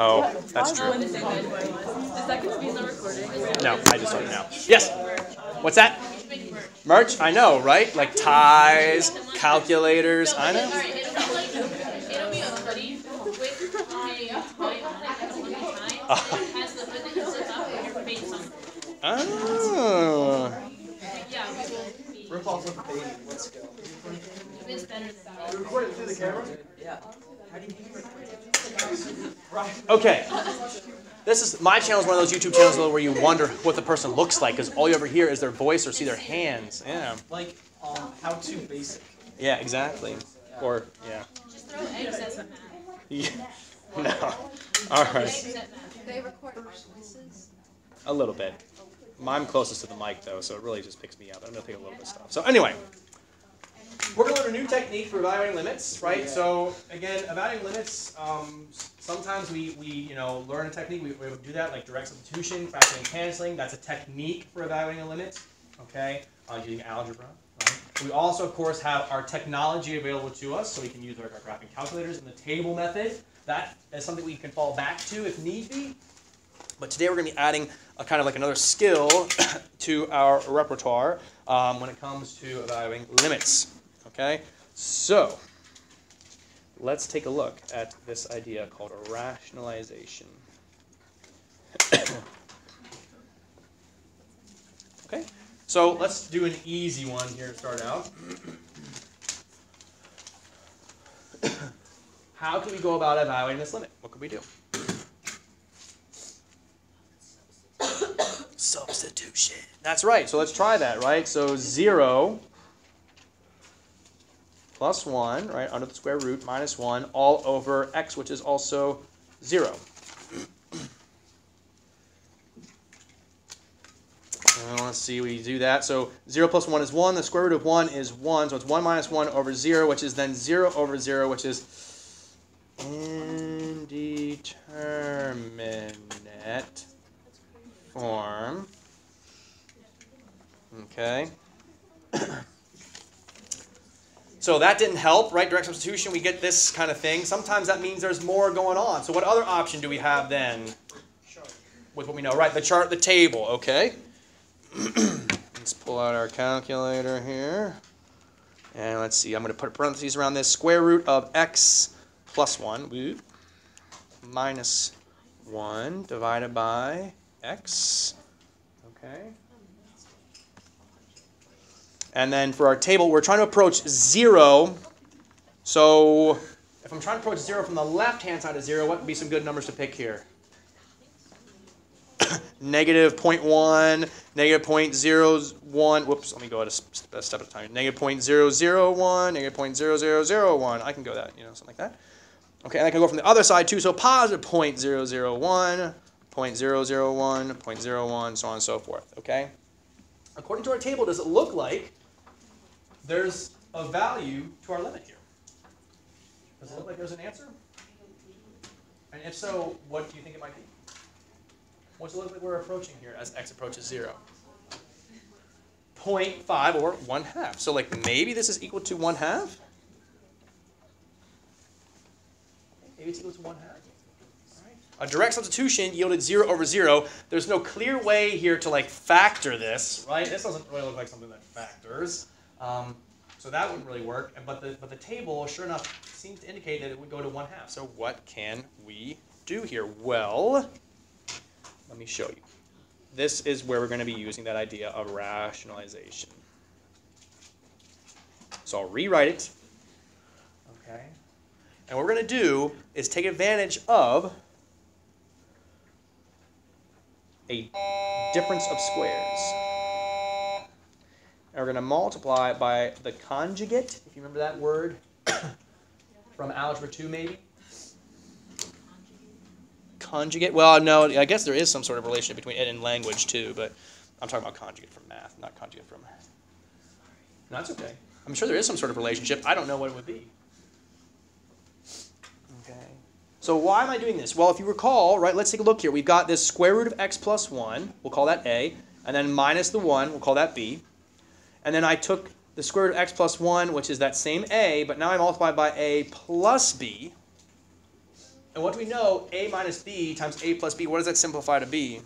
Oh, that's true. Is that going to be in the recording? No, I just don't know. Yes. What's that? Merch? I know, right? Like ties, calculators. I know. Alright, it'll be like, it'll be a hoodie with a tie on it that's a little tie. It has the hood that you zip up with your face on. Oh. Yeah, we will be, Rip off with the baby. Let's go. it's better than that. You recording through the camera? Yeah. How do you Okay. This is my channel is one of those YouTube channels where you wonder what the person looks like because all you ever hear is their voice or see their hands. Yeah. Like, um, how to basic. Yeah, exactly. Or yeah. Just throw eggs at math. yeah. No. All right. Eggs at math. They record voices. A little bit. I'm closest to the mic though, so it really just picks me up. I'm gonna pick a little bit of stuff. So anyway, we're gonna learn a new technique for evaluating limits, right? So again, evaluating limits. Um, sometimes we, we you know learn a technique. We, we do that like direct substitution, factoring, and canceling. That's a technique for evaluating a limit. Okay, uh, using algebra. Right? We also, of course, have our technology available to us, so we can use our, our graphing calculators and the table method. That is something we can fall back to if need be. But today we're going to be adding a kind of like another skill to our repertoire um, when it comes to evaluating limits. Okay, so let's take a look at this idea called a rationalization. okay, so let's do an easy one here to start out. How can we go about evaluating this limit? What could we do? Substitution. That's right. So let's try that, right? So 0 plus 1, right, under the square root, minus 1, all over x, which is also 0. Uh, let's see, we do that. So 0 plus 1 is 1. The square root of 1 is 1. So it's 1 minus 1 over 0, which is then 0 over 0, which is indeterminate form. Okay. so that didn't help, right? Direct substitution, we get this kind of thing. Sometimes that means there's more going on. So what other option do we have then with what we know? Right, the chart, the table, okay? let's pull out our calculator here. And let's see, I'm going to put parentheses around this. Square root of x plus 1, whoop, minus 1 divided by x. Okay. And then for our table, we're trying to approach 0. So if I'm trying to approach 0 from the left-hand side of 0, what would be some good numbers to pick here? negative 0.1, negative 0.01, whoops, let me go at a step at a time. Negative 0.001, negative 0.0001. I can go that, you know, something like that. Okay, and I can go from the other side too, so positive 0.001, 0.001, 0.01, so on and so forth, okay? According to our table, does it look like there's a value to our limit here? Does it look like there's an answer? And if so, what do you think it might be? What's it look like we're approaching here as x approaches 0? 0.5 or 1 half. So like maybe this is equal to 1 half? Maybe it's equal to 1 half. A direct substitution yielded 0 over 0. There's no clear way here to like factor this, right? This doesn't really look like something that factors. Um, so that wouldn't really work. But the, but the table, sure enough, seems to indicate that it would go to 1 half. So what can we do here? Well, let me show you. This is where we're going to be using that idea of rationalization. So I'll rewrite it. Okay. And what we're going to do is take advantage of a difference of squares. And we're going to multiply it by the conjugate, if you remember that word from Algebra 2 maybe. Conjugate? Well, no, I guess there is some sort of relationship between it and language too, but I'm talking about conjugate from math, not conjugate from. No, that's okay. I'm sure there is some sort of relationship. I don't know what it would be. Okay. So why am I doing this? Well, if you recall, right, let's take a look here. We've got this square root of x plus 1. We'll call that a. And then minus the 1. We'll call that b. And then I took the square root of x plus 1, which is that same a, but now I multiplied by a plus b. And what do we know? A minus b times a plus b. What does that simplify to be?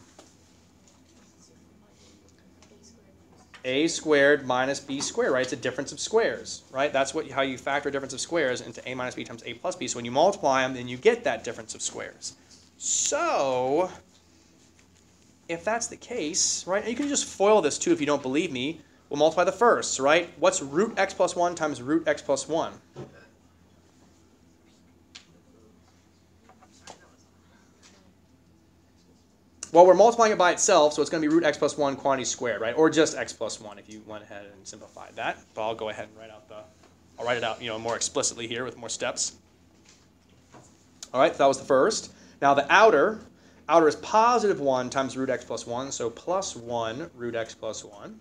a squared minus b squared, right? It's a difference of squares, right? That's what how you factor a difference of squares into a minus b times a plus b. So when you multiply them, then you get that difference of squares. So if that's the case, right, and you can just FOIL this too if you don't believe me. We'll multiply the first, right? What's root x plus 1 times root x plus 1? Well, we're multiplying it by itself, so it's going to be root x plus 1 quantity squared, right? Or just x plus 1 if you went ahead and simplified that. But I'll go ahead and write out the, I'll write it out, you know, more explicitly here with more steps. All right, so that was the first. Now the outer, outer is positive 1 times root x plus 1, so plus 1 root x plus 1.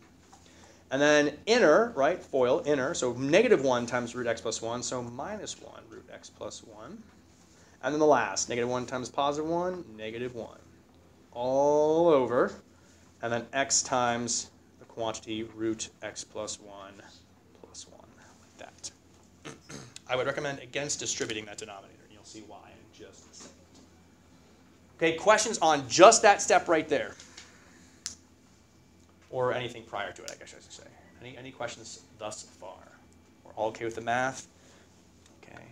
And then inner, right, FOIL, inner, so negative 1 times root x plus 1, so minus 1 root x plus 1. And then the last, negative 1 times positive 1, negative 1 all over, and then x times the quantity root x plus 1 plus 1, like that. I would recommend against distributing that denominator, and you'll see why in just a second. Okay, questions on just that step right there? Or anything prior to it, I guess I should say. Any, any questions thus far? We're all okay with the math? Okay.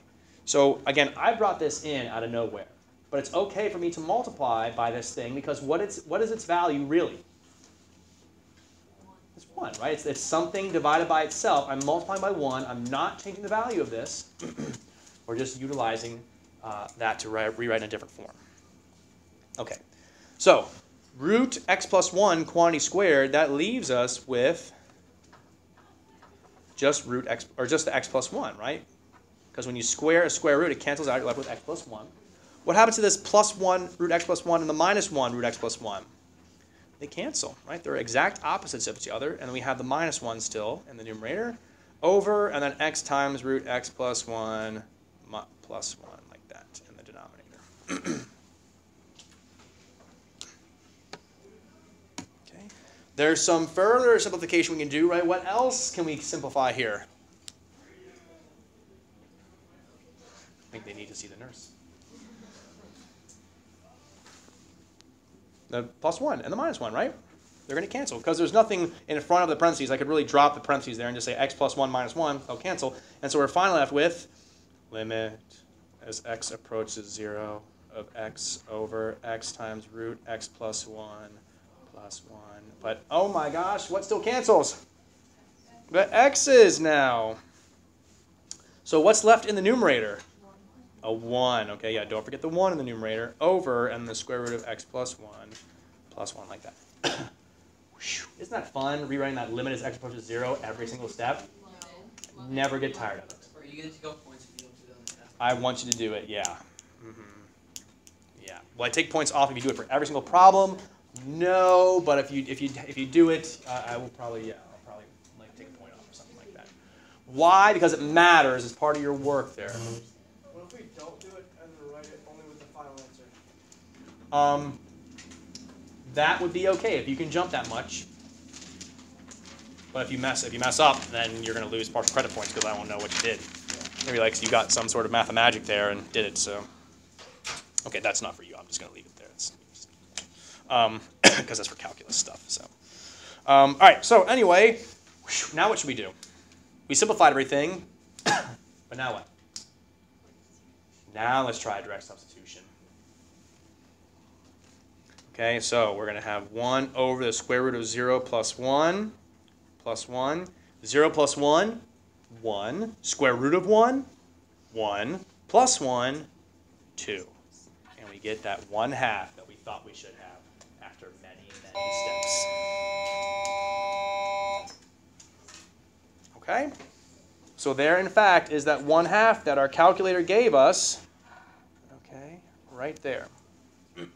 So again, I brought this in out of nowhere. But it's okay for me to multiply by this thing because what, it's, what is its value really? It's 1, right? It's, it's something divided by itself. I'm multiplying by 1. I'm not changing the value of this. We're just utilizing uh, that to write, rewrite in a different form. Okay, so root x plus 1 quantity squared, that leaves us with just root x, or just the x plus 1, right? Because when you square a square root, it cancels out. You're left with x plus 1. What happens to this plus 1 root x plus 1 and the minus 1 root x plus 1? They cancel, right? They're exact opposites of each other, and we have the minus 1 still in the numerator over, and then x times root x plus 1 plus 1, like that in the denominator. okay. There's some further simplification we can do, right? What else can we simplify here? I think they need to see the nurse. the plus 1 and the minus 1, right? They're going to cancel because there's nothing in front of the parentheses. I could really drop the parentheses there and just say x plus 1 minus 1. They'll cancel. And so we're finally left with limit as x approaches 0 of x over x times root x plus 1 plus 1. But oh my gosh, what still cancels? The x's now. So what's left in the numerator? a 1. Okay, yeah, don't forget the 1 in the numerator. Over and the square root of x plus 1 plus 1 like that. Isn't that fun, rewriting that limit as x approaches 0 every single step? Never get tired of it. Are you going to take out points don't do? I want you to do it, yeah. Mm -hmm. Yeah. Will I take points off if you do it for every single problem? No, but if you if you if you do it, uh, I will probably yeah, I'll probably like take a point off or something like that. Why? Because it matters as part of your work there. What if we don't do it and write it only with the final answer? Um, that would be okay if you can jump that much. But if you mess if you mess up, then you're going to lose partial credit points because I won't know what you did. Maybe like you got some sort of math magic there and did it. So, okay, that's not for you. I'm just going to leave it. Because um, that's for calculus stuff. So, um, all right. So anyway, now what should we do? We simplified everything, but now what? Now let's try a direct substitution. Okay, so we're going to have 1 over the square root of 0 plus 1 plus 1. 0 plus 1, 1. Square root of 1, 1. Plus 1, 2. And we get that 1 half that we thought we should have steps. Okay? So there, in fact, is that 1 half that our calculator gave us. Okay, right there.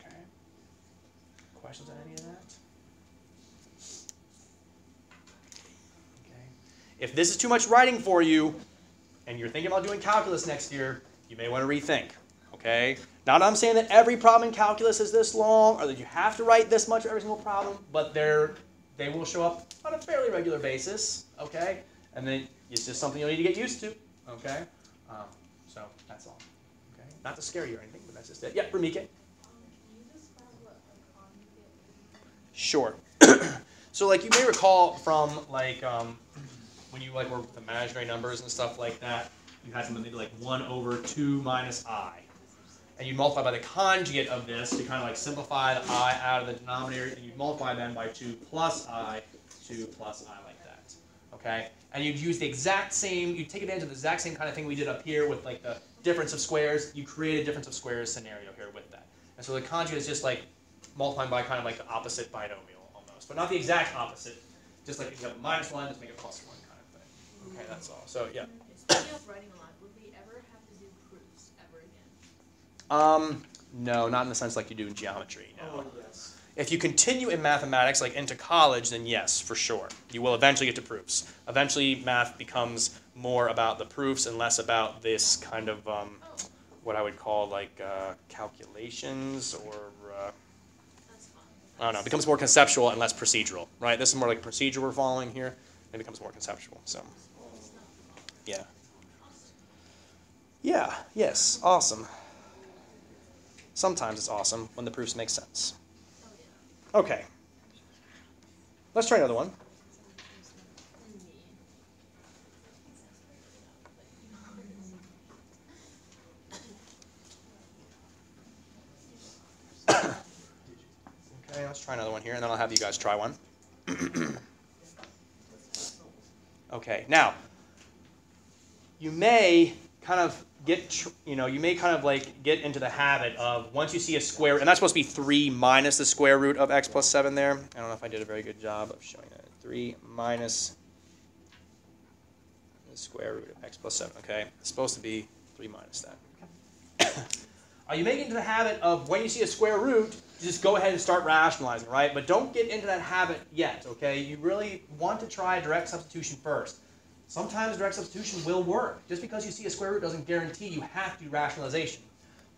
Okay. Questions on any of that? Okay. If this is too much writing for you, and you're thinking about doing calculus next year, you may want to rethink. Okay? Not I'm saying that every problem in calculus is this long, or that you have to write this much for every single problem, but they're they will show up on a fairly regular basis. Okay? And then it's just something you'll need to get used to. Okay? Um, So that's all. Okay, not to scare you or anything, but that's just it. Yeah, Ramike. Sure. so like you may recall from like um, when you like work with imaginary numbers and stuff like that, you had something maybe like one over two minus i, and you multiply by the conjugate of this to kind of like simplify the i out of the denominator, and you multiply then by two plus i, two plus i like that. Okay, and you'd use the exact same, you take advantage of the exact same kind of thing we did up here with like the difference of squares. You create a difference of squares scenario here with that, and so the conjugate is just like multiplying by kind of like the opposite binomial almost, but not the exact opposite. Just like if you have a minus one, just make it plus one kind of thing. Okay, that's all. So yeah. Speaking of writing a lot, would we ever have to do proofs ever again? Um, no, not in the sense like you do in geometry. No. Oh, yes. If you continue in mathematics, like into college, then yes, for sure. You will eventually get to proofs. Eventually, math becomes more about the proofs and less about this kind of um, what I would call like uh, calculations or uh, I don't know. It becomes more conceptual and less procedural, right? This is more like procedure we're following here. It becomes more conceptual. So, yeah. Yeah. Yes. Awesome. Sometimes it's awesome when the proofs make sense. Okay. Let's try another one. Okay, let's try another one here, and then I'll have you guys try one. okay, now, you may kind of get, you know, you may kind of like get into the habit of once you see a square, and that's supposed to be 3 minus the square root of x plus 7 there. I don't know if I did a very good job of showing that. 3 minus the square root of x plus 7, okay? It's supposed to be 3 minus that. Are you making into the habit of when you see a square root, just go ahead and start rationalizing, right? But don't get into that habit yet, okay? You really want to try direct substitution first. Sometimes direct substitution will work. Just because you see a square root doesn't guarantee you have to do rationalization.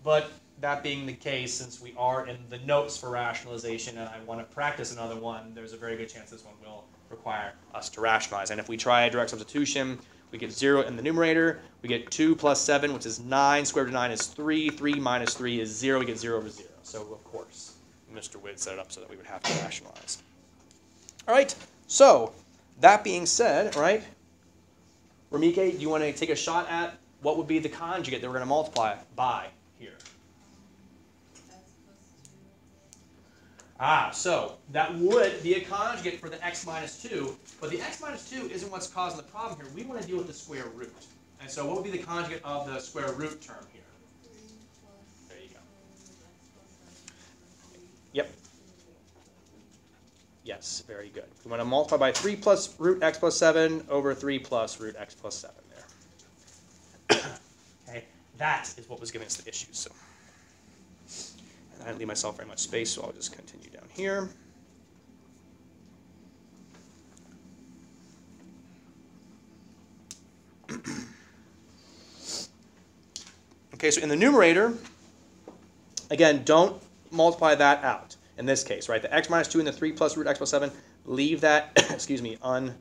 But that being the case, since we are in the notes for rationalization and I want to practice another one, there's a very good chance this one will require us to rationalize. And if we try a direct substitution, we get 0 in the numerator. We get 2 plus 7, which is 9. Square root of 9 is 3. 3 minus 3 is 0. We get 0 over 0. So, of course, Mr. Witt set it up so that we would have to rationalize. All right. So, that being said, right, Ramike, do you want to take a shot at what would be the conjugate that we're going to multiply by here? Ah, so that would be a conjugate for the x minus 2, but the x minus 2 isn't what's causing the problem here. We want to deal with the square root. And so what would be the conjugate of the square root term here? Yes, very good. We want to multiply by 3 plus root x plus 7 over 3 plus root x plus 7 there. okay, that is what was giving us the issue. So. I didn't leave myself very much space, so I'll just continue down here. okay, so in the numerator, again, don't multiply that out in this case, right? The x minus 2 and the 3 plus root x plus 7, leave that, excuse me, un,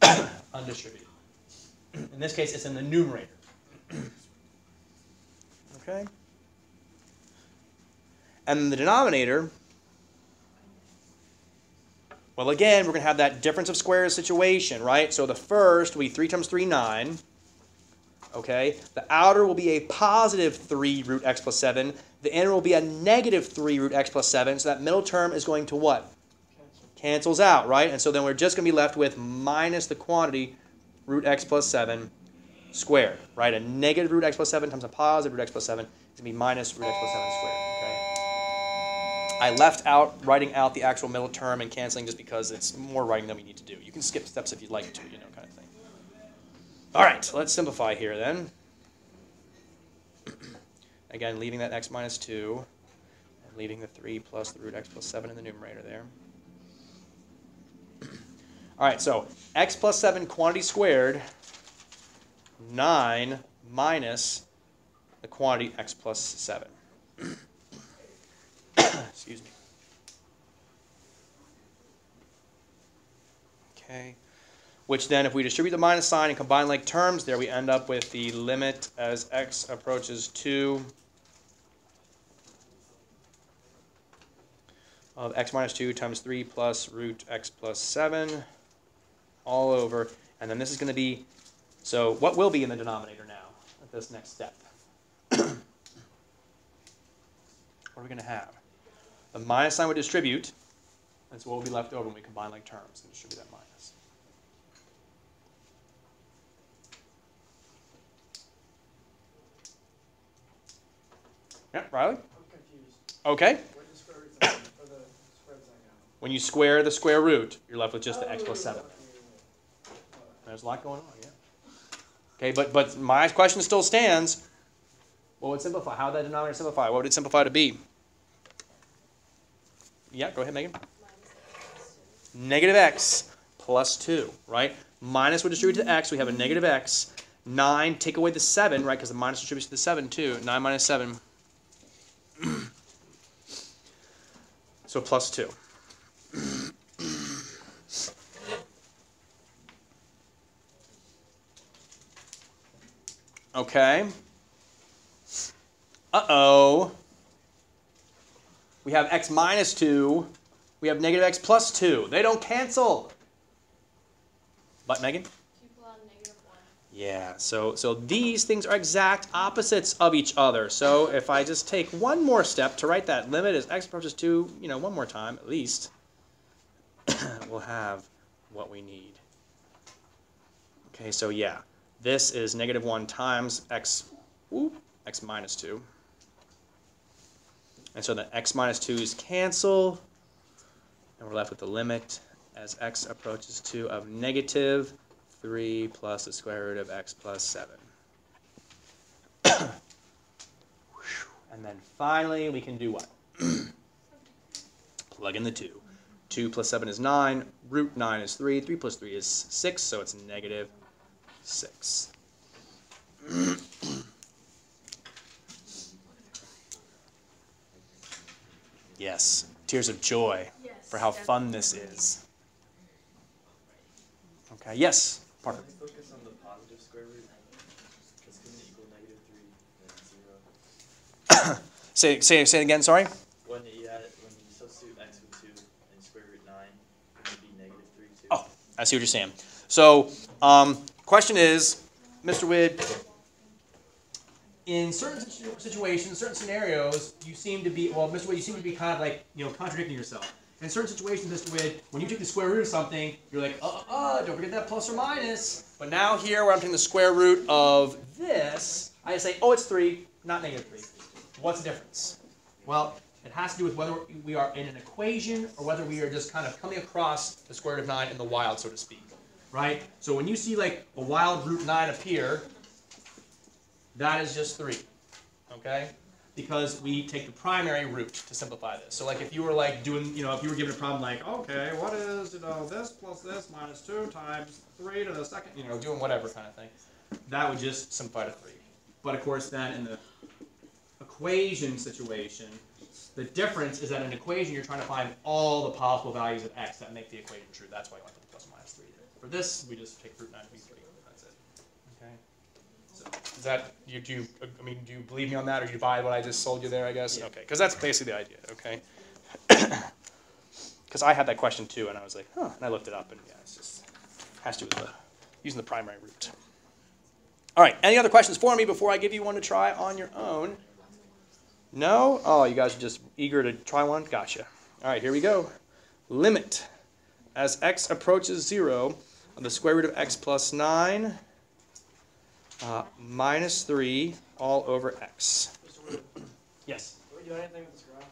undistributed. In this case, it's in the numerator. Okay? And the denominator, well, again, we're going to have that difference of squares situation, right? So the first will be 3 times 3, 9. Okay? The outer will be a positive 3 root x plus 7. The inner will be a negative 3 root x plus 7. So that middle term is going to what? Cancels out, right? And so then we're just going to be left with minus the quantity root x plus 7 squared, right? A negative root x plus 7 times a positive root x plus 7 is going to be minus root x plus 7 squared, okay? I left out writing out the actual middle term and canceling just because it's more writing than we need to do. You can skip steps if you'd like to, you know, kind of. All right, let's simplify here then. Again, leaving that x minus 2 and leaving the 3 plus the root x plus 7 in the numerator there. All right, so x plus 7 quantity squared 9 minus the quantity x plus 7. Excuse me. Okay. Which then if we distribute the minus sign and combine like terms, there we end up with the limit as x approaches 2 of x minus 2 times 3 plus root x plus 7 all over. And then this is going to be, so what will be in the denominator now at this next step? what are we going to have? The minus sign would distribute, and so what will be left over when we combine like terms and distribute that minus? Yep, Riley? I'm confused. Okay. What the square roots are, or the spreads I got? When you square the square root, you're left with just the x Oh, 7. okay, yeah, yeah. There's a lot going on, yeah. Okay, but but my question still stands. What would simplify? How would that denominator simplify? What would it simplify to be? Yeah, go ahead, Megan. Negative x plus 2, right? Minus would distribute to x. We have a negative x. 9, take away the 7, right? Because the minus distributes to the 7, too. 9 minus 7. So plus 2. Okay. Uh-oh. We have x minus 2. We have negative x plus 2. They don't cancel. But, Megan? Two plus negative one. Yeah, so, so these things are exact opposites of each other. So if I just take one more step to write that limit as x approaches 2, you know, one more time at least, we'll have what we need. Okay, so yeah, this is negative 1 times x, x minus 2. And so the x minus 2's cancel, and we're left with the limit as x approaches 2 of negative 3 plus the square root of x plus 7. and then finally, we can do what? Plug in the 2. 2 plus 7 is 9. Root 9 is 3. 3 plus 3 is 6, so it's negative 6. yes, tears of joy Yes. for how fun this is. Okay, yes, Parker. Can we focus on the positive square root? Because couldn't it equal negative three, then zero? Say, say, say it again, sorry? When you add, when you substitute x with two and square root nine, wouldn't it be negative three too? Oh, I see what you're saying. So, um, question is, Mr. Wood, in certain situ- situations, certain scenarios, you seem to be, well, Mr. Wood, you seem to be kind of like, you know, contradicting yourself. In certain situations, Mr. Wood, when you take the square root of something, you're like, uh, uh, uh, don't forget that plus or minus. But now here, where I'm taking the square root of this, I say, oh, it's three, not negative three. What's the difference? Well, it has to do with whether we are in an equation or whether we are just kind of coming across the square root of 9 in the wild, so to speak. Right? So when you see like a wild root 9 appear, that is just 3. Okay? Because we take the primary root to simplify this. So like if you were like doing, you know, if you were given a problem like, okay, what is, you know, this plus this minus 2 times 3 to the second, you know, doing whatever kind of thing, that would just simplify to 3. But of course then in the equation situation, the difference is that in an equation you're trying to find all the possible values of x that make the equation true. That's why you want to put the plus or minus 3 there. For this, we just take root 9 to be 3. That's it. Okay? So, is that, you, do you, I mean, do you believe me on that or do you buy what I just sold you there, I guess? Okay, because that's basically the idea, okay? Because I had that question too, and I was like, huh, and I looked it up, and yeah, it's just, has to do with the, using the primary root. All right, any other questions for me before I give you one to try on your own? No? Oh, you guys are just eager to try one? Gotcha. All right, here we go. Limit as x approaches 0 of the square root of x plus 9 uh, minus 3 all over x. Yes. are we doing anything with this graph?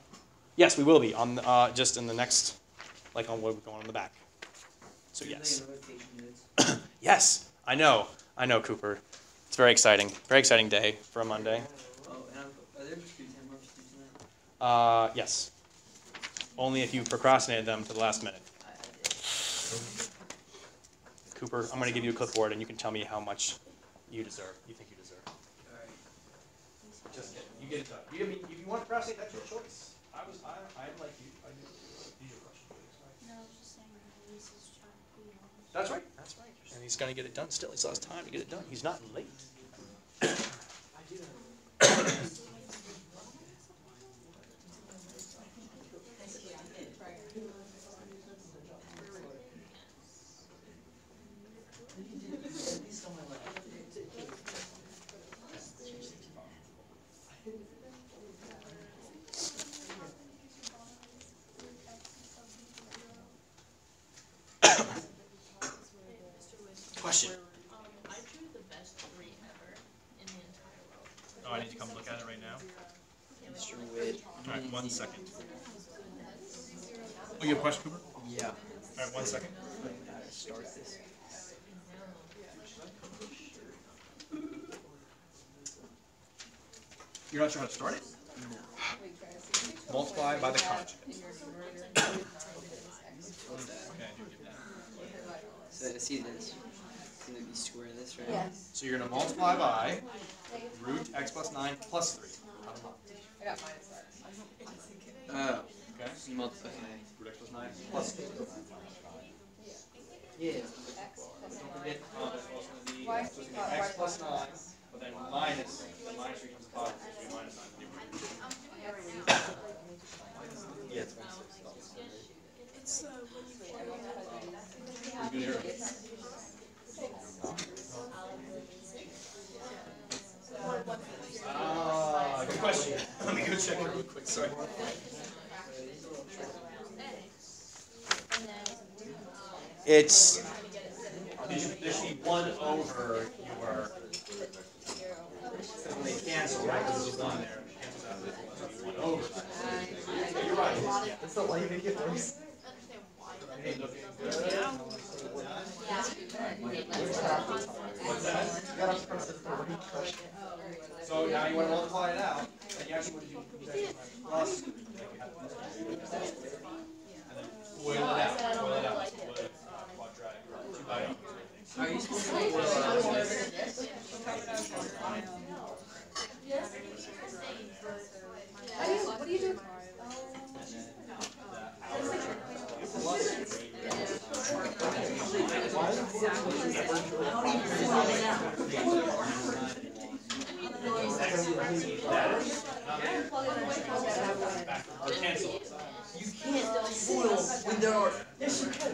Yes, we will be on the, uh, just in the next, like on what we're going on the back. So yes. Yes, I know. I know, Cooper. It's very exciting. Very exciting day for a Monday. Oh, and I'm, are there discrete TenMarks due tonight? Uh, yes. Only if you procrastinated them to the last minute. I, I did. Cooper, I'm going to give you a clipboard and you can tell me how much you deserve, you think you deserve. Alright. Just kidding. You get it done. You, I mean, if you want to procrastinate, that's your choice. I was, I, I'm like you. I do. These are questions. No, I was just saying, Lisa's trying to be honest. That's right, that's right. And he's gonna get it done still. He still has time to get it done. He's not late. Question. Um, I drew the best three ever in the entire world. Oh, I need to come look at it right now. Mr. Witt. All right, one second. You have a question, Cooper? Yeah. All right, one second. Start this? You're not sure how to start it? Multiply by the conjugate. Okay, I do get that. So I see this. It's gonna be square this, right? Yes. So you're gonna multiply by root x plus nine plus three. Out of line. I got minus that. Oh, Okay? x plus. Yeah. X plus nine. it's it's but then minus, minus you minus nine. Yeah, it's good here. Ah, good question. Let me go check it real quick, sorry. It's, should be one over your, when they cancel, right, because there, refresh. So now you wanna multiply it out, and you actually wanna do plus. It it it. Are you supposed to FOIL out this? Do you, what do you do? Um, You can't FOIL when there are. Yes, you can.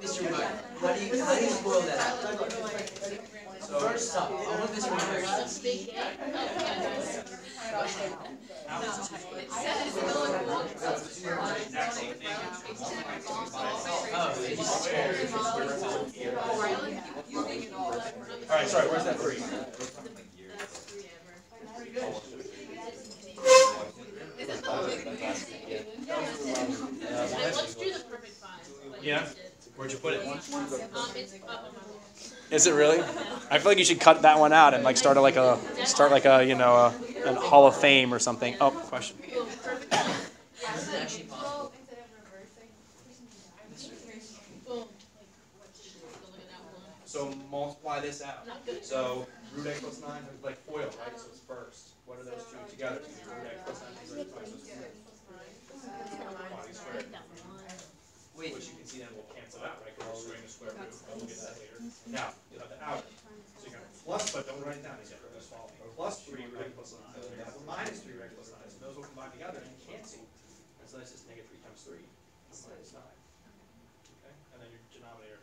Mr. Mike, how do you, how do you FOIL that? So, First up, I want this reversed. It's a big game. They just square it. alright, sorry, where's that three? Best three ever. Like, let's do the perfect five. like you Yeah. did. Where'd you put it? Um, it's up on my wall. Is it really? I feel like you should cut that one out and like start a, like a, start like a, you know, a, a Hall of Fame or something. Oh, question. Boom, perfect five. Is it actually possible? Boom. Look at that one. So multiply this out. I'm not good at So root x plus nine is like FOIL, right? So it's first. What are those two together? Root x plus nine is root twice as squared. Quantity squared. that one. Wait, Which you can see then will cancel out, right? Because we're squaring the square root. but We'll get that later. Now, you'll have the outer. So you're gonna plus, but don't write it down. Gonna just follow me. Plus three root x plus nine. Minus three root x plus nine. So those will combine together and cancel. And so that's just negative three times three. Minus nine. Okay? And then your denominator,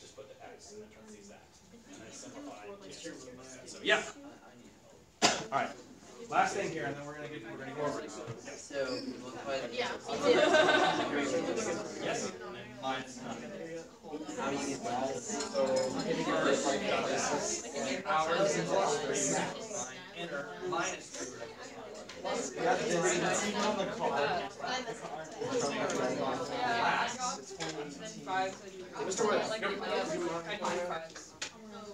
just put the x and then parentheses that. And then simplify. So, yeah. I, I need help. All right. Last thing here, and then we're gonna get, we're gonna go over it. So, So, the. Yeah, me. Yes. And then minus nine. How do you get that? So, first, hours and plus three, enter, minus three, root x plus nine. Yeah, it's even on the card. Last. It's twenty eighteen. Mr. West, go.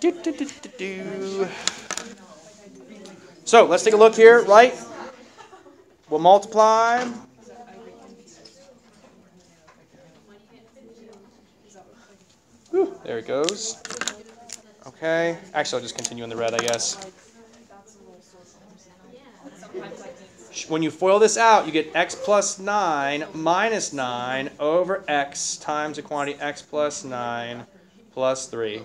Do, do, do. So let's take a look here, right? We'll multiply. Whew, there it goes. Okay. Actually, I'll just continue in the red, I guess. When you FOIL this out, you get x plus 9 minus 9 over x times the quantity x plus 9 plus 3.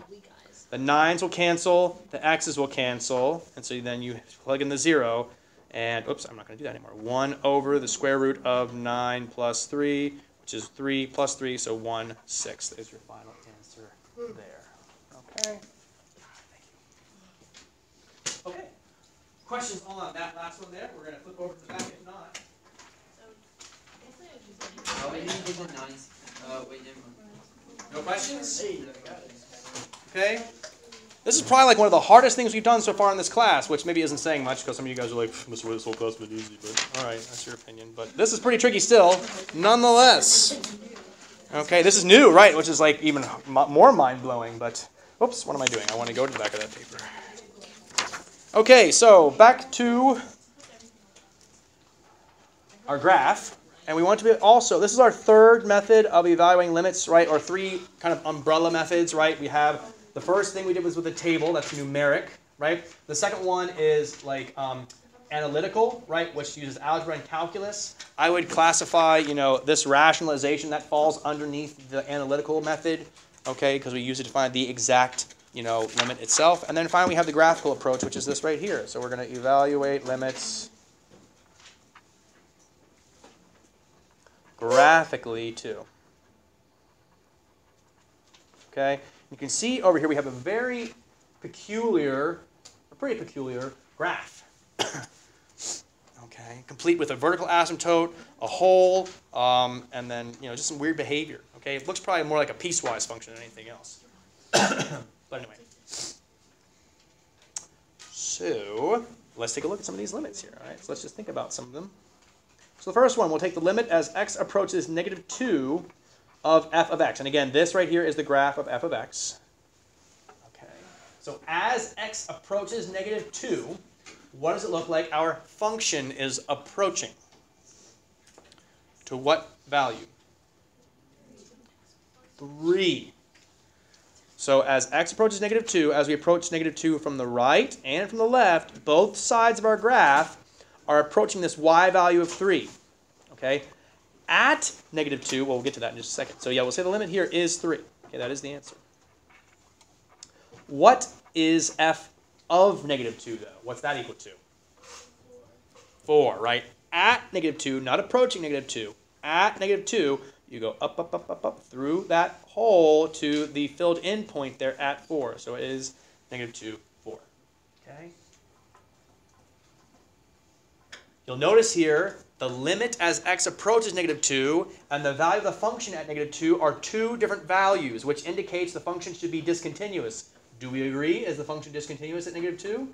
The 9s will cancel, the x's will cancel, and so then you plug in the 0, and oops, I'm not going to do that anymore. 1 over the square root of 9 plus 3, which is 3 plus 3, so 1 sixth is your final answer there. Okay. Okay. Questions on that last one there? We're going to flip over to the back if not. Oh, we didn't do the nines. Oh, wait, never mind. No questions? Okay. This is probably like one of the hardest things we've done so far in this class, which maybe isn't saying much because some of you guys are like, this whole class been easy, but all right, that's your opinion. But this is pretty tricky still, nonetheless. Okay, this is new, right? Which is like even more mind blowing. But oops, what am I doing? I want to go to the back of that paper. Okay, so back to our graph. And we want to be also, this is our third method of evaluating limits, right? Or three kind of umbrella methods, right? We have the first thing we did was with a table, that's numeric, right? The second one is like um, analytical, right? Which uses algebra and calculus. I would classify, you know, this rationalization that falls underneath the analytical method, okay? Because we use it to find the exact, you know, limit itself. And then finally we have the graphical approach, which is this right here. So we're going to evaluate limits graphically too. Okay? You can see over here we have a very peculiar, a pretty peculiar graph. okay? Complete with a vertical asymptote, a hole, um, and then, you know, just some weird behavior. Okay? It looks probably more like a piecewise function than anything else. but anyway. So, let's take a look at some of these limits here. All right? So let's just think about some of them. So the first one, we'll take the limit as x approaches negative 2 of f of x. And again, this right here is the graph of f of x. Okay. So as x approaches negative 2, what does it look like our function is approaching? To what value? 3. So as x approaches negative 2, as we approach negative 2 from the right and from the left, both sides of our graph are approaching this y value of 3. Okay? At negative 2, well, we'll get to that in just a second. So, yeah, we'll say the limit here is 3. Okay, that is the answer. What is f of negative 2, though? What's that equal to? 4, right? At negative 2, not approaching negative 2. At negative 2, you go up, up, up, up, up through that hole to the filled in point there at 4. So it is negative 2, 4. Okay? You'll notice here the limit as x approaches negative 2 and the value of the function at negative 2 are two different values, which indicates the function should be discontinuous. Do we agree? Is the function discontinuous at negative 2?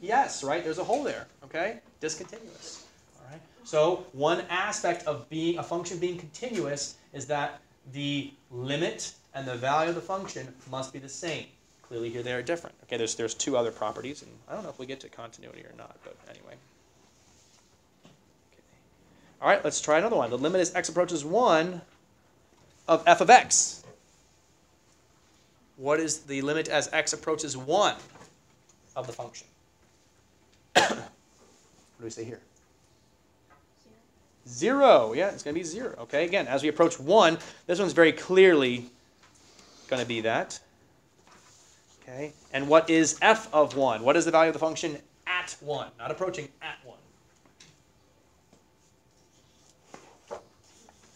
Yes, right? There's a hole there, okay? Discontinuous. All right? So one aspect of being a function being continuous is that the limit and the value of the function must be the same. Clearly here they are different. Okay, there's, there's two other properties, and I don't know if we get to continuity or not, but anyway. All right, let's try another one. The limit as x approaches 1 of f of x. What is the limit as x approaches 1 of the function? what do we say here? Zero. Yeah, it's going to be 0. Okay, again, as we approach 1, this one's very clearly going to be that. Okay, and what is f of 1? What is the value of the function at 1? Not approaching, at 1.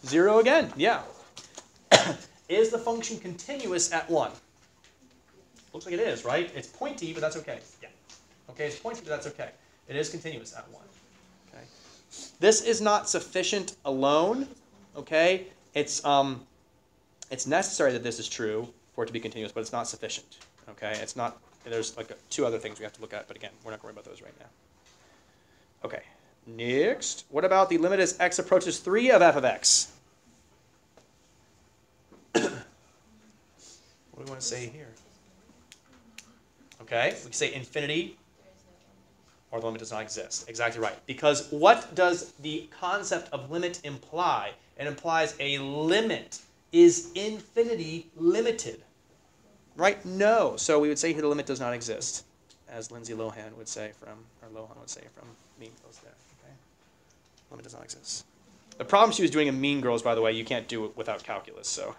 Zero again, yeah. is the function continuous at 1? Looks like it is, right? It's pointy, but that's okay. Yeah. Okay, it's pointy, but that's okay. It is continuous at 1. Okay. This is not sufficient alone, okay? It's, um, it's necessary that this is true for it to be continuous, but it's not sufficient, okay? It's not, there's like two other things we have to look at, but again, we're not going to worry about those right now. Okay, next, what about the limit as x approaches 3 of f of x? What do we want to say here? Okay, we can say infinity or the limit does not exist. Exactly right. Because what does the concept of limit imply? It implies a limit. Is infinity limited? Right? No. So we would say here the limit does not exist, as Lindsay Lohan would say from, or Lohan would say from Mean Girls there. Okay? Limit does not exist. The problem she was doing in Mean Girls, by the way, you can't do it without calculus, so.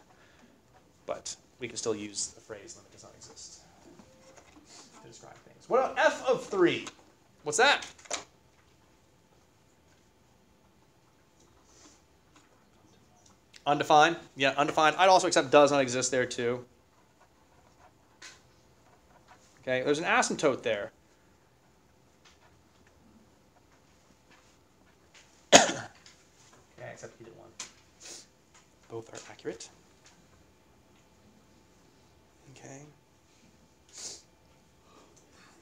But we can still use the phrase limit does not exist to describe things. What about f of 3? What's that? Undefined? Yeah, undefined. I'd also accept does not exist there too. Okay, there's an asymptote there. okay, except either one. Both are accurate. Okay.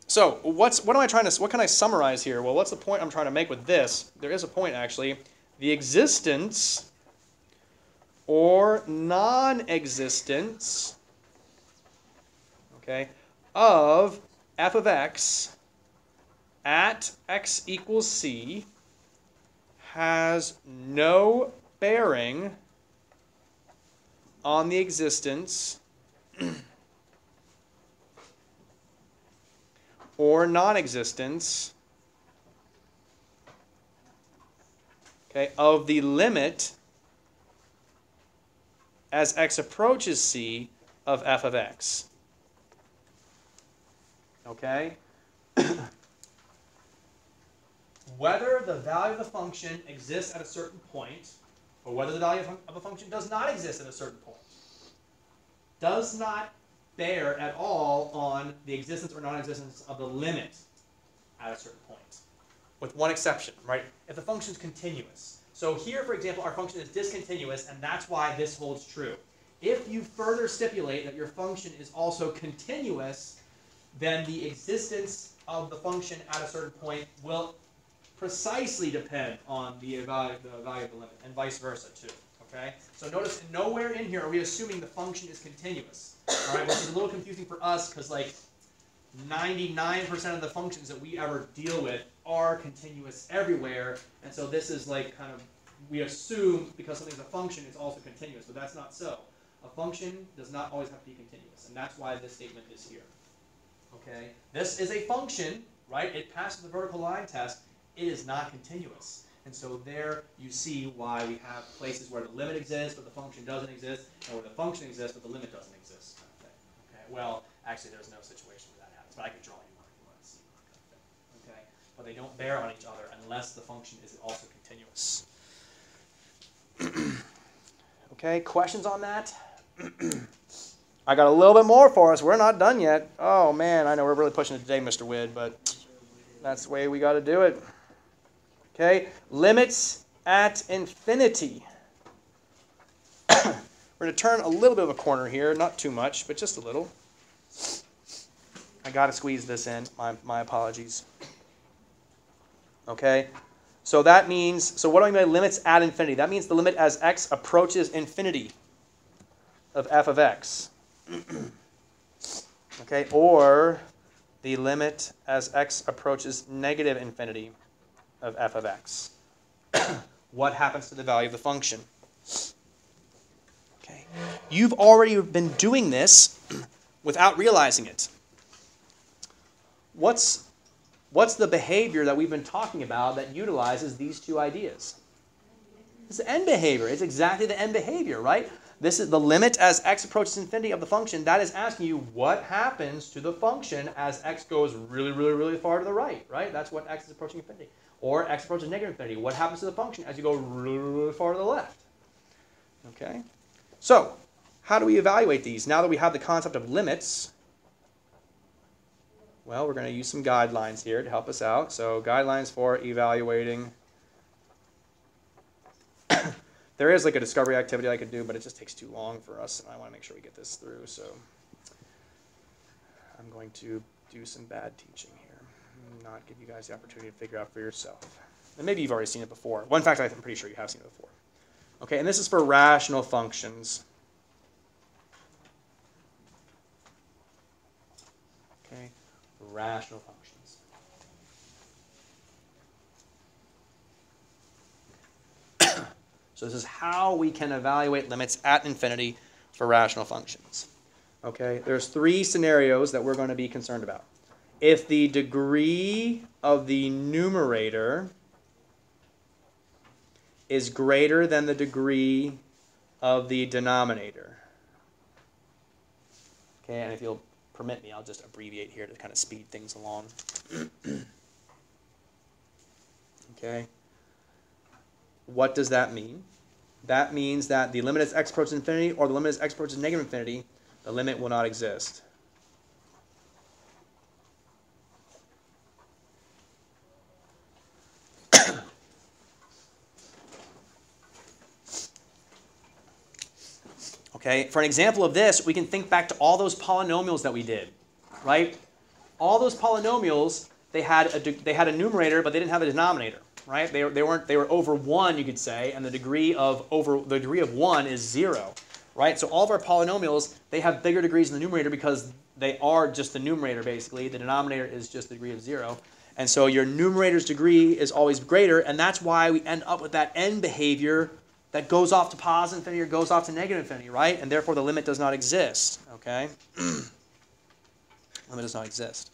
So what's what am I trying to what can I summarize here? Well, what's the point I'm trying to make with this? There is a point actually. The existence or non-existence okay of f of x at x equals c has no bearing on the existence or non-existence okay, of the limit as x approaches c of f of x. Okay? whether the value of the function exists at a certain point, or whether the value of a function does not exist at a certain point, does not bear at all on the existence or non-existence of the limit at a certain point. With one exception, right? If the function is continuous. So here, for example, our function is discontinuous, and that's why this holds true. If you further stipulate that your function is also continuous, then the existence of the function at a certain point will precisely depend on the value, the value of the limit, and vice versa too. Okay? So notice nowhere in here are we assuming the function is continuous. All right, which is a little confusing for us because like 99% of the functions that we ever deal with are continuous everywhere, and so this is like kind of we assume because something's a function, it's also continuous, but that's not so. A function does not always have to be continuous, and that's why this statement is here. Okay, this is a function, right? It passes the vertical line test. It is not continuous. And so there you see why we have places where the limit exists, but the function doesn't exist, and where the function exists, but the limit doesn't exist. Kind of thing. Okay. Well, actually, there's no situation where that happens, but I could draw you one if you want to see. Thing. Okay. But they don't bear on each other unless the function is also continuous. okay. Questions on that? I got a little bit more for us. We're not done yet. Oh man, I know we're really pushing it today, Mr. Wid, but that's the way we got to do it. Okay, limits at infinity. We're going to turn a little bit of a corner here, not too much, but just a little. I got to squeeze this in. My, my apologies. Okay, so that means, so what do I mean by limits at infinity? That means the limit as x approaches infinity of f of x. okay, or the limit as x approaches negative infinity of f of x. what happens to the value of the function? You've already been doing this without realizing it. What's, what's the behavior that we've been talking about that utilizes these two ideas? It's the end behavior. It's exactly the end behavior, right? This is the limit as x approaches infinity of the function. That is asking you what happens to the function as x goes really, really, really far to the right, right? That's what x is approaching infinity. Or x approaches negative infinity. What happens to the function as you go really, really far to the left? Okay? So, how do we evaluate these? Now that we have the concept of limits, well, we're going to use some guidelines here to help us out. So, guidelines for evaluating. there is like a discovery activity I could do, but it just takes too long for us, and I want to make sure we get this through. So, I'm going to do some bad teaching here, not give you guys the opportunity to figure out for yourself. And maybe you've already seen it before. Well, fact, I'm pretty sure you have seen it before. Okay, and this is for rational functions. Okay, rational functions. so this is how we can evaluate limits at infinity for rational functions. Okay, there's three scenarios that we're going to be concerned about. If the degree of the numerator is greater than the degree of the denominator. Okay, and if you'll permit me, I'll just abbreviate here to kind of speed things along. okay. What does that mean? That means that the limit as x approaches infinity or the limit as x approaches negative infinity, the limit will not exist. Okay, for an example of this, we can think back to all those polynomials that we did, right? All those polynomials, they had a, they had a numerator, but they didn't have a denominator, right? They, they weren't they were over one, you could say, and the degree of over the degree of one is zero, right? So all of our polynomials, they have bigger degrees in the numerator because they are just the numerator basically. The denominator is just the degree of zero. And so your numerator's degree is always greater, and that's why we end up with that end behavior that goes off to positive infinity or goes off to negative infinity, right? And therefore the limit does not exist, okay? limit does not exist.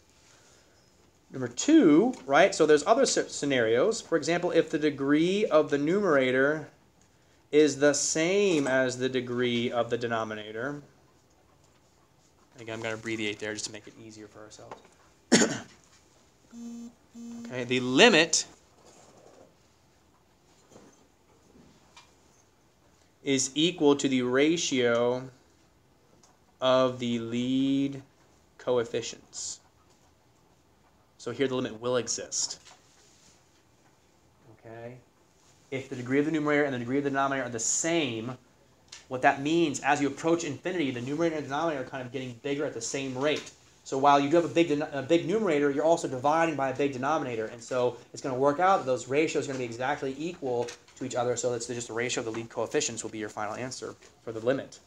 Number two, right? So there's other scenarios. For example, if the degree of the numerator is the same as the degree of the denominator. Again, I'm going to abbreviate there just to make it easier for ourselves. okay, the limit is equal to the ratio of the lead coefficients. So here the limit will exist. Okay? If the degree of the numerator and the degree of the denominator are the same, what that means as you approach infinity, the numerator and denominator are kind of getting bigger at the same rate. So while you do have a big, a big numerator, you're also dividing by a big denominator. And so it's going to work out that those ratios are going to be exactly equal to each other. So it's just the ratio of the lead coefficients will be your final answer for the limit.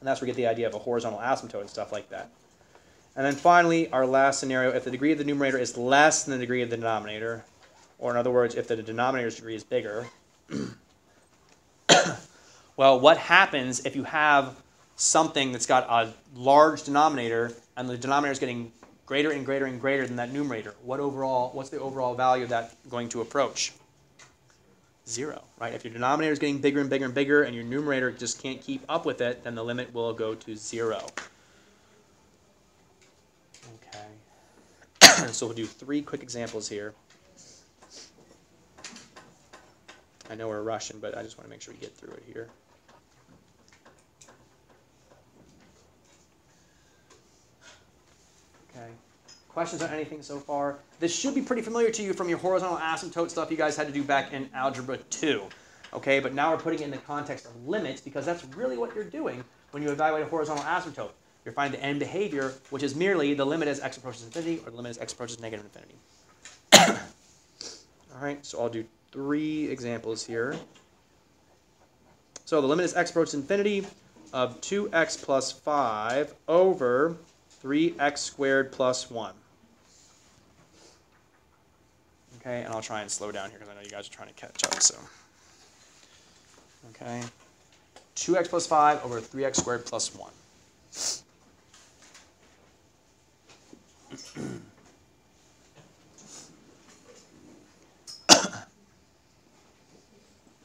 And that's where we get the idea of a horizontal asymptote and stuff like that. And then finally, our last scenario, if the degree of the numerator is less than the degree of the denominator, or in other words, if the denominator's degree is bigger, well, what happens if you have something that's got a large denominator and the denominator is getting greater and greater and greater than that numerator? What overall, what's the overall value of that going to approach? Zero, right? If your denominator is getting bigger and bigger and bigger and your numerator just can't keep up with it, then the limit will go to zero. Okay. so we'll do three quick examples here. I know we're rushing, but I just want to make sure we get through it here. Okay. Questions on anything so far? This should be pretty familiar to you from your horizontal asymptote stuff you guys had to do back in Algebra 2. Okay, but now we're putting it in the context of limits because that's really what you're doing when you evaluate a horizontal asymptote. You're finding the end behavior, which is merely the limit as x approaches infinity or the limit as x approaches negative infinity. All right, so I'll do three examples here. So the limit as x approaches infinity of 2x plus 5 over 3x squared plus 1. Okay, and I'll try and slow down here because I know you guys are trying to catch up. So, okay, 2x plus 5 over 3x squared plus 1.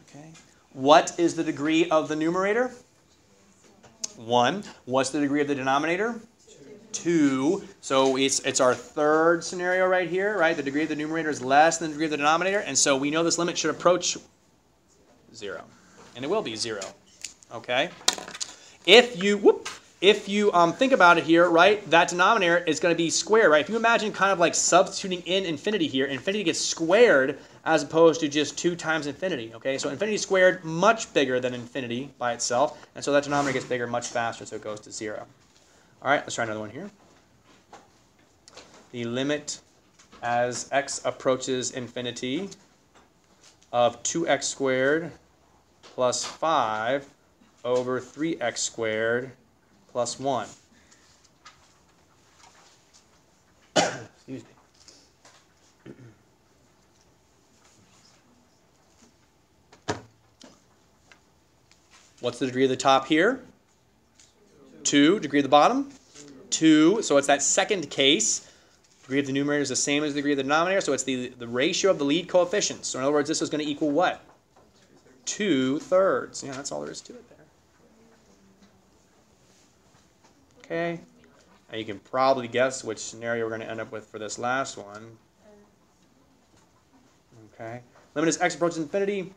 okay, what is the degree of the numerator? 1. What's the degree of the denominator? 2. So it's, it's our third scenario right here, right? The degree of the numerator is less than the degree of the denominator, and so we know this limit should approach 0. And it will be 0. Okay? If you, whoop, if you um, think about it here, right, that denominator is going to be squared, right? If you imagine kind of like substituting in infinity here, infinity gets squared as opposed to just 2 times infinity, okay? So infinity squared, much bigger than infinity by itself, and so that denominator gets bigger much faster, so it goes to 0. All right, let's try another one here. The limit as x approaches infinity of 2x squared plus 5 over 3x squared plus 1. Excuse me. What's the degree of the top here? 2. Degree of the bottom? 2. So it's that second case. Degree of the numerator is the same as the degree of the denominator, so it's the, the ratio of the lead coefficients. So in other words, this is going to equal what? 2 thirds. Yeah, that's all there is to it there. Okay. Now you can probably guess which scenario we're going to end up with for this last one. Okay. Limit as x approaches infinity.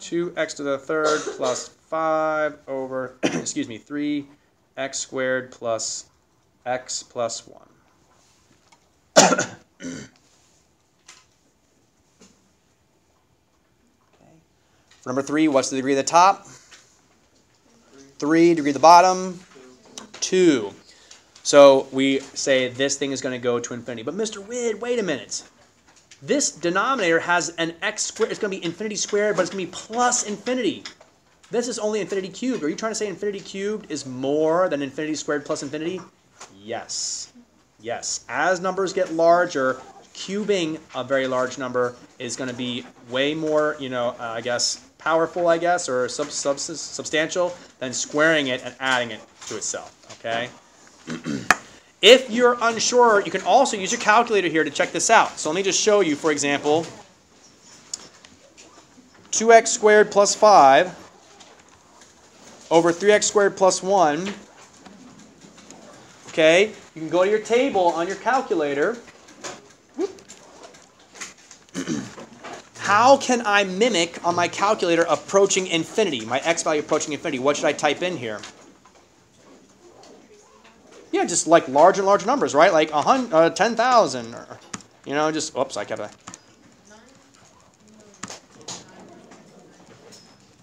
2x to the third plus 5 over, excuse me, 3x squared plus x plus 1. okay. Number 3, what's the degree of the top? 3. Degree of the bottom? 2. So we say this thing is going to go to infinity. But Mr. Wid, wait a minute. This denominator has an x squared. It's going to be infinity squared, but it's going to be plus infinity. This is only infinity cubed. Are you trying to say infinity cubed is more than infinity squared plus infinity? Yes. Yes. As numbers get larger, cubing a very large number is going to be way more, you know, uh, I guess, powerful, I guess, or sub, sub, substantial than squaring it and adding it to itself. Okay? if you're unsure, you can also use your calculator here to check this out. So let me just show you, for example, 2x squared plus 5 over 3x squared plus 1. Okay, you can go to your table on your calculator. How can I mimic on my calculator approaching infinity, my x value approaching infinity? What should I type in here? Yeah, just like larger and larger numbers, right? Like a uh, 10,000, or, you know, just, oops, I kept a.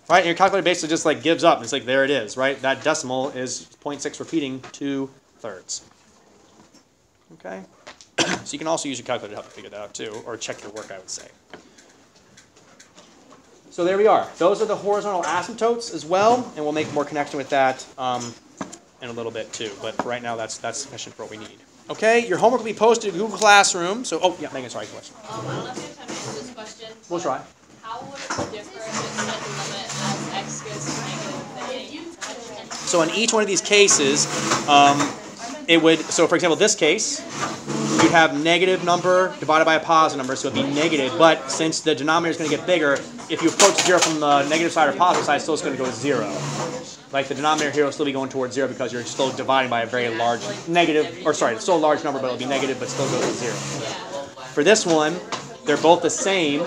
Right, and your calculator basically just like gives up. It's like, there it is, right? That decimal is 0.6 repeating two thirds. Okay? so you can also use your calculator to help you figure that out too, or check your work, I would say. So there we are. Those are the horizontal asymptotes as well, and we'll make more connection with that um, in a little bit too. But for right now, that's that's sufficient for what we need. Okay, your homework will be posted to Google Classroom. So, oh yeah, Megan, sorry, question. Um, I don't know if you have time to answer this question. We'll try. How would it differ if it So in each one of these cases, um, it would, so for example, this case, you'd have negative number divided by a positive number, so it'd be negative, but since the denominator is going to get bigger, if you approach zero from the negative side or positive side, it's still going to go to zero. Like the denominator here will still be going towards zero because you're still dividing by a very large negative, or sorry, it's still a large number, but it'll be negative, but still go to zero. For this one, they're both the same.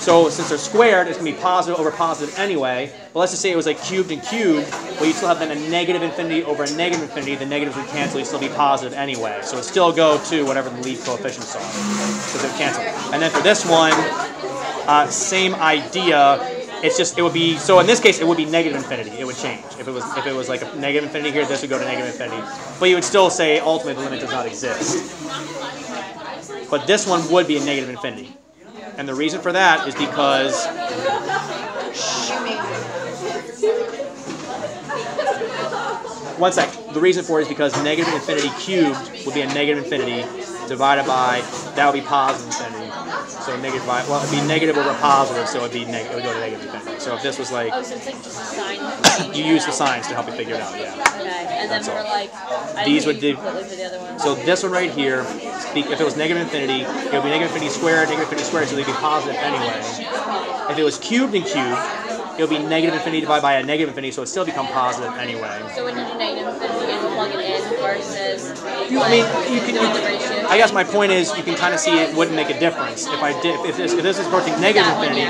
So since they're squared, it's going to be positive over positive anyway. But let's just say it was like cubed and cubed. Well, you still have then a negative infinity over a negative infinity. The negatives would cancel. You'd still be positive anyway. So it still go to whatever the lead coefficients are. Because it would cancel. And then for this one, uh, same idea. It's just it would be so in this case it would be negative infinity. It would change if it was if it was like a negative infinity here. This would go to negative infinity. But you would still say ultimately the limit does not exist. But this one would be a negative infinity. And the reason for that is because one sec. The reason for it is because negative infinity cubed would be a negative infinity divided by that would be positive infinity. So negative by well it'd be negative over positive, so it'd be negative. It would go to negative infinity. So if this was like Oh, so it's like sign. you use the signs to help you figure it out, yeah. Okay, and then That's all. like, I These would use do- completely for the other one. So this one right here, if it was negative infinity, it would be negative infinity squared, negative infinity squared, so they'd be positive anyway. If it was cubed and cubed, it would be negative infinity divided by a negative infinity, so it'd still become positive anyway. So when you do negative infinity and plug it in versus. You, I mean, you can. You. I guess my point is, you can kind of see it wouldn't make a difference if I did. If this, if this is approaching negative infinity,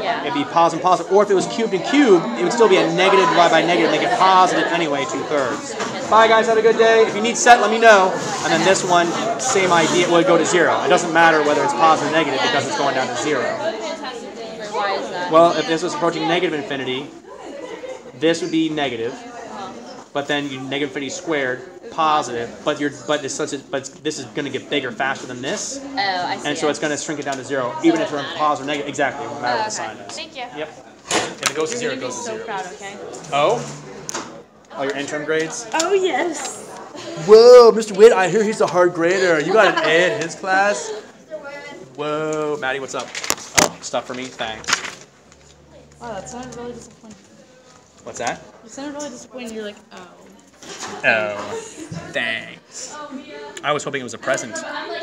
yeah, it'd be positive and positive. Or if it was cubed and cubed, it would still be a negative divided by negative, make it positive anyway, two thirds. Bye guys, have a good day. If you need set, let me know. And then this one, same idea, it would go to zero. It doesn't matter whether it's positive or negative because it's going down to zero. Fantastic thing. Why is that? Well, if this was approaching negative infinity, this would be negative, but then you negative infinity squared, positive. But you're but it's such a but this is going to get bigger faster than this, Oh, I see. and so it. it's going to shrink it down to zero, even if you're in positive or negative. Exactly, no matter what the sign is. Thank you. Yep. If it goes to zero, it gonna be goes to so zero. proud, okay? Oh. Oh, your interim grades. Oh, yes. Whoa, Mr. Wid, I hear he's a hard grader. You got an A in his class? Whoa, Maddie, what's up? Oh, stuff for me? Thanks. Wow, that sounded really disappointing. What's that? You sounded really disappointed. You're like, oh. Oh, thanks. I was hoping it was a present. I'm like,